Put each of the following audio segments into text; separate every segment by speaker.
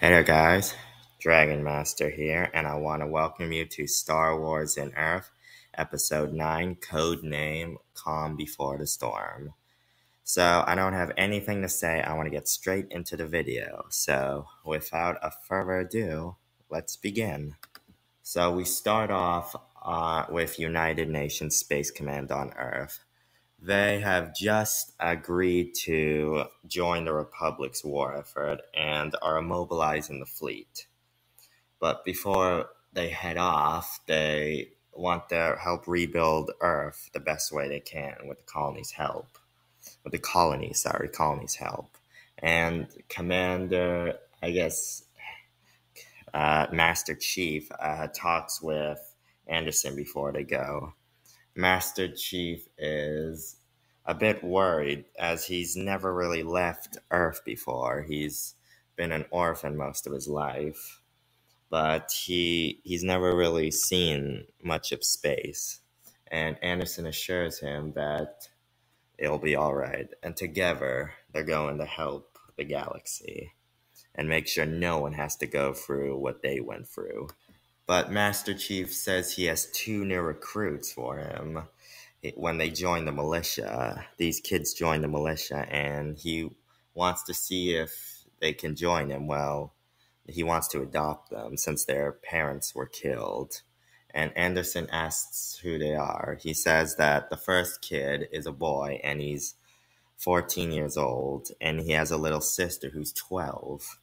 Speaker 1: Hey there, guys. Dragon Master here, and I want to welcome you to Star Wars in Earth, Episode 9, Code Name Calm Before the Storm. So, I don't have anything to say, I want to get straight into the video. So, without a further ado, let's begin. So, we start off uh, with United Nations Space Command on Earth. They have just agreed to join the Republic's war effort and are mobilizing the fleet. But before they head off, they want to help rebuild Earth the best way they can with the colony's help. With the colonies, sorry, colonies' help. And Commander, I guess, uh, Master Chief uh, talks with Anderson before they go Master Chief is a bit worried as he's never really left Earth before. He's been an orphan most of his life, but he he's never really seen much of space. And Anderson assures him that it'll be all right. And together they're going to help the galaxy and make sure no one has to go through what they went through. But Master Chief says he has two new recruits for him. Eh, when they join the militia, these kids join the militia, and he wants to see if they can join him. Well, he wants to adopt them since their parents were killed. And Anderson asks who they are. He says that the first kid is a boy and he's 14 years old, and he has a little sister who's 12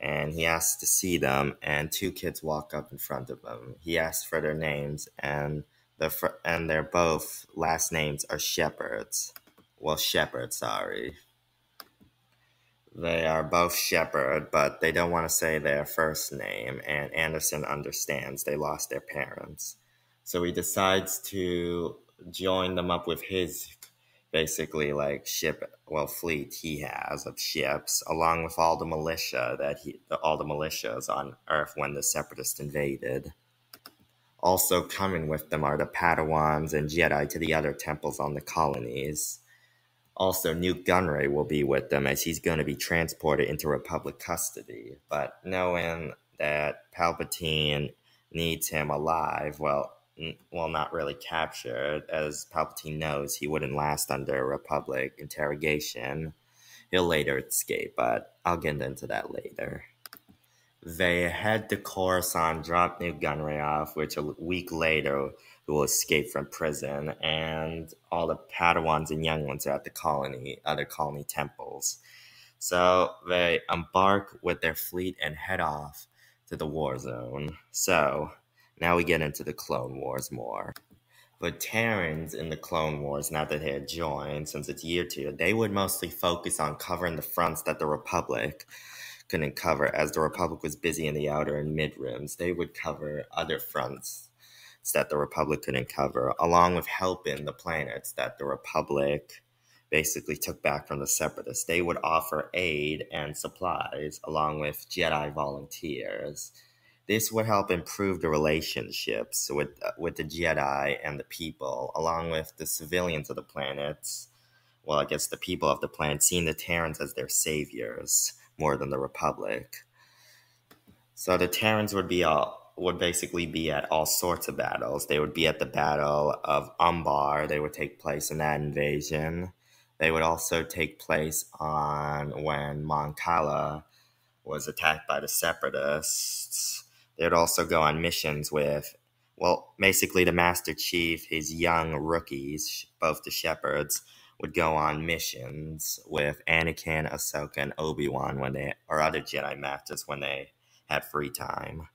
Speaker 1: and he asks to see them and two kids walk up in front of him. He asks for their names and the fr- and their both last names are Shepards. Well Shepard sorry. They are both Shepard but they don't want to say their first name and anderson understands they lost their parents. So he decides to join them up with his basically like ship well fleet he has of ships along with all the militia that he all the militias on earth when the separatists invaded. Also coming with them are the padawans and jedi to the other temples on the colonies. Also Nute Gunray will be with them as he's going to be transported into republic custody. But knowing that palpatine needs him alive well well, not really captured, as Palpatine knows he wouldn't last under Republic interrogation. He'll later escape, but I'll get into that later. They head to Coruscant, drop Nute Gunray off, which a week later will escape from prison, and all the Padawans and young ones are at the colony, other colony temples. So they embark with their fleet and head off to the war zone. So now we get into the Clone Wars more. But Terrans in the Clone Wars, now that they had joined, since it's year two, they would mostly focus on covering the fronts that the Republic couldn't cover, as the Republic was busy in the outer and mid rims. They would cover other fronts that the Republic couldn't cover, along with helping the planets that the Republic basically took back from the Separatists. They would offer aid and supplies, along with Jedi volunteers this would help improve the relationships with uh, with the Jedi and the people, along with the civilians of the planets. Well, I guess the people of the planet seeing the Terrans as their saviors more than the Republic. So the Terrans would be all would basically be at all sorts of battles. They would be at the Battle of Umbara. They would take place in that invasion. They would also take place on when Mon Cala was attacked by the Separatists they would also go on missions with, well, basically the Master Chief, his young rookies, both the Shepards, would go on missions with Anakin, Ahsoka, and Obi Wan when they, or other Jedi Masters when they had free time.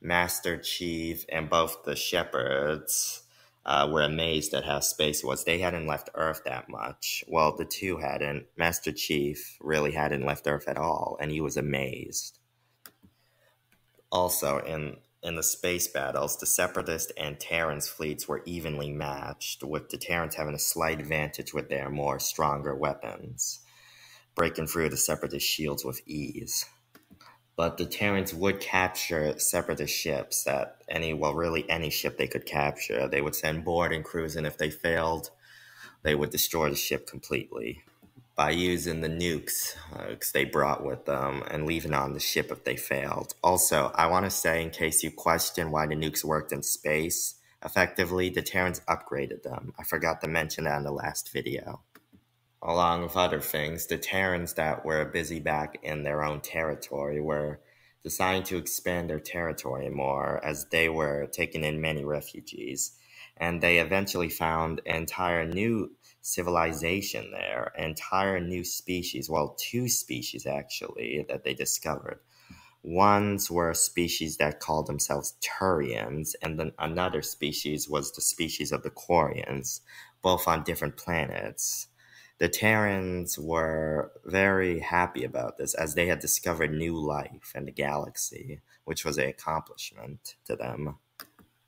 Speaker 1: Master Chief and both the Shepards uh, were amazed at how space was. They hadn't left Earth that much. Well, the two hadn't. Master Chief really hadn't left Earth at all, and he was amazed. Also, in in the space battles, the Separatist and Terran's fleets were evenly matched, with the Terrans having a slight advantage with their more stronger weapons, breaking through the Separatist shields with ease. But the Terrans would capture Separatist ships that any, well, really any ship they could capture. They would send boarding crews, and if they failed, they would destroy the ship completely. By using the nukes uh, they brought with them and leaving on the ship if they failed. Also, I want to say, in case you question why the nukes worked in space effectively, the Terrans upgraded them. I forgot to mention that in the last video. Along with other things, the Terrans that were busy back in their own territory were deciding to expand their territory more as they were taking in many refugees. And they eventually found an entire new civilization there, entire new species, well, two species actually, that they discovered. Ones were species that called themselves Turians, and then another species was the species of the Quarians, both on different planets. The Terrans were very happy about this as they had discovered new life in the galaxy, which was an accomplishment to them.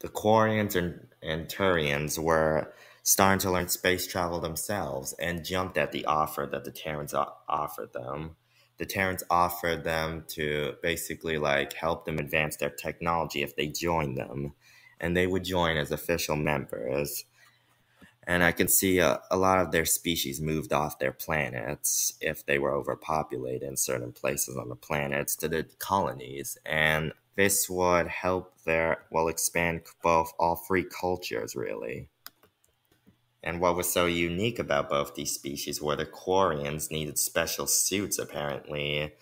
Speaker 1: The Quarians and, and Turians were starting to learn space travel themselves and jumped at the offer that the Terrans offered them. The Terrans offered them to basically like help them advance their technology if they joined them, and they would join as official members and I can see a, a lot of their species moved off their planets if they were overpopulated in certain places on the planets to the colonies. And this would help their, well, expand both all three cultures, really. And what was so unique about both these species were the Quarians needed special suits, apparently,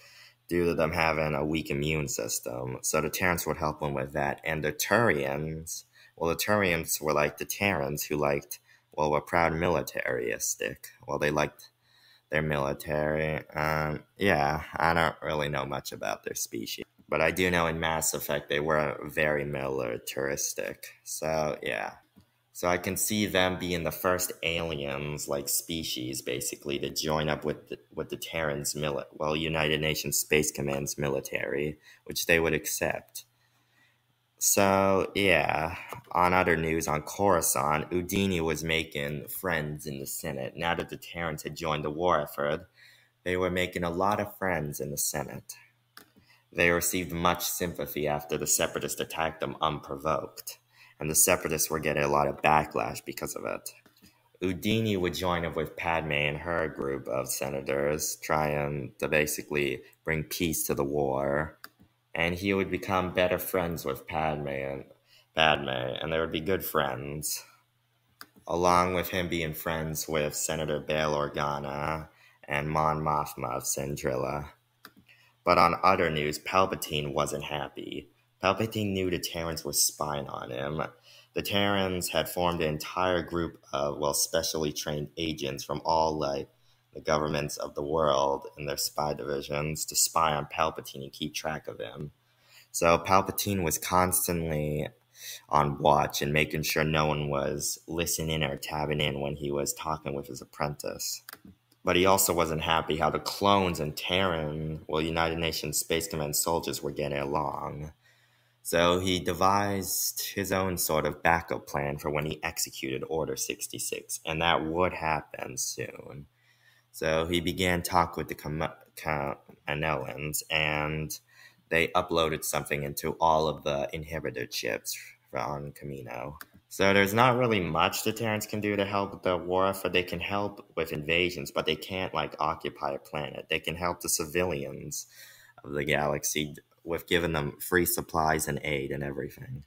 Speaker 1: due to them having a weak immune system. So the Terrans would help them with that. And the Turians, well, the Turians were like the Terrans who liked well, were proud militaristic. Well, they liked their military. Um, yeah, I don't really know much about their species, but I do know in Mass Effect they were very militaristic. So yeah, so I can see them being the first aliens, like species, basically, to join up with the, with the Terrans, mili- well, United Nations Space Command's military, which they would accept. So yeah, on other news on Coruscant, Udina was making friends in the Senate. Now that the Terrans had joined the war effort, they were making a lot of friends in the Senate. They received much sympathy after the Separatists attacked them unprovoked, and the Separatists were getting a lot of backlash because of it. Udina would join up with Padme and her group of senators, trying to basically bring peace to the war and he would become better friends with Padme and Padme, and they would be good friends, along with him being friends with Senator Bail Organa and Mon Mothma of Chandrila. But on other news, Palpatine wasn't happy. Palpatine knew the Terrans were spying on him. The Terrans had formed an entire group of, well, specially trained agents from all, like, the governments of the world and their spy divisions to spy on Palpatine and keep track of him. So Palpatine was constantly on watch and making sure no one was listening or tabbing in when he was talking with his apprentice. But he also wasn't happy how the clones and Terran, well, United Nations Space Command soldiers were getting along. So he devised his own sort of backup plan for when he executed Order 66, and that would happen soon. So he began talk with the Kaminoans, and they uploaded something into all of the inhibitor chips on Kamino. So there's not really much the Terrans can do to help the war effort. They can help with invasions, but they can't like occupy a planet. They can help the civilians of the galaxy with given them free supplies and aid and everything.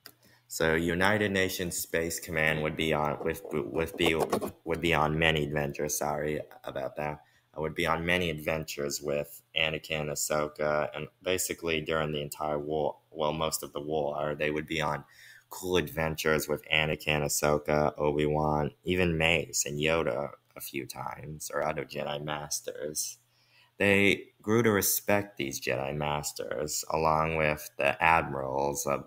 Speaker 1: So United Nations Space Command would be on with with be would be on many adventures. Sorry about that. I would be on many adventures with Anakin, Ahsoka, and basically during the entire war, well, most of the war, they would be on cool adventures with Anakin, Ahsoka, Obi Wan, even Mace and Yoda a few times, or other Jedi Masters. They grew to respect these Jedi Masters, along with the admirals of,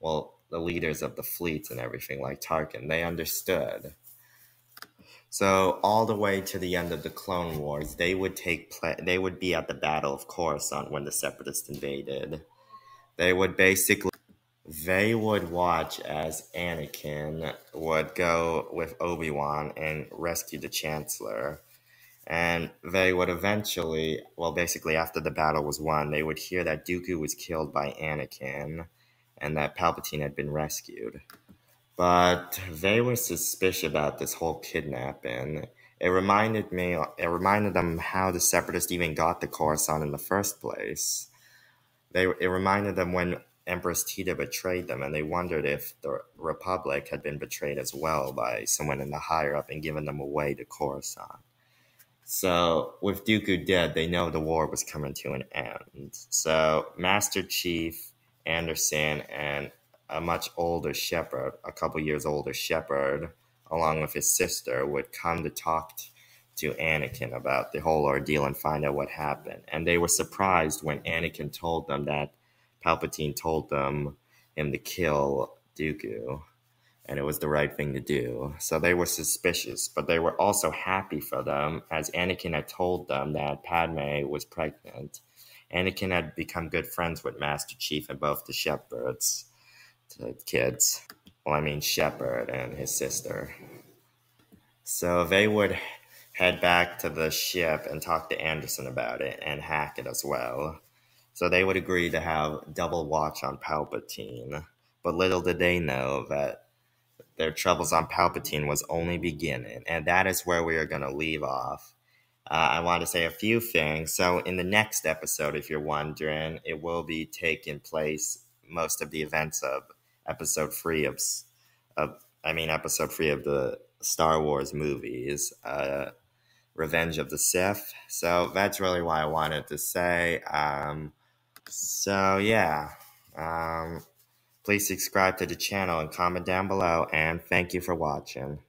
Speaker 1: well, the leaders of the fleets and everything like Tarkin. They understood. So all the way to the end of the Clone Wars, they would take pla- they would be at the Battle of Coruscant when the Separatists invaded. They would basically they would watch as Anakin would go with Obi Wan and rescue the Chancellor. And they would eventually, well, basically, after the battle was won, they would hear that Dooku was killed by Anakin and that Palpatine had been rescued. But they were suspicious about this whole kidnapping, it reminded me it reminded them how the separatists even got the Coruscant in the first place. They it reminded them when Empress Tita betrayed them, and they wondered if the Republic had been betrayed as well by someone in the higher up and given them away to Coruscant. So with Dooku dead, they know the war was coming to an end. So Master Chief Anderson and a much older Shepard, a couple years older Shepard, along with his sister, would come to talk to Anakin about the whole ordeal and find out what happened. And they were surprised when Anakin told them that Palpatine told them him to kill Dooku, and it was the right thing to do. So they were suspicious, but they were also happy for them, as Anakin had told them that Padme was pregnant. Anakin had become good friends with Master Chief and both the Shepards, the kids. Well, I mean Shepard and his sister. So they would head back to the ship and talk to Anderson about it and Hackett as well. So they would agree to have double watch on Palpatine. But little did they know that their troubles on Palpatine was only beginning, and that is where we are going to leave off. Uh, I want to say a few things. So, in the next episode, if you're wondering, it will be taking place most of the events of episode three of, of I mean, episode three of the Star Wars movies, uh, Revenge of the Sith. So that's really what I wanted to say. Um, so yeah, um, please subscribe to the channel and comment down below. And thank you for watching.